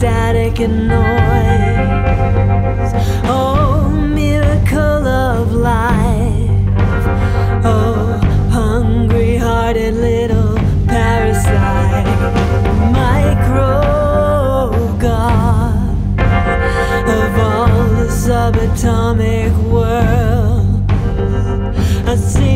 Static and noise. Oh, miracle of life. Oh, hungry hearted little parasite. Micro God of all the subatomic world. I see.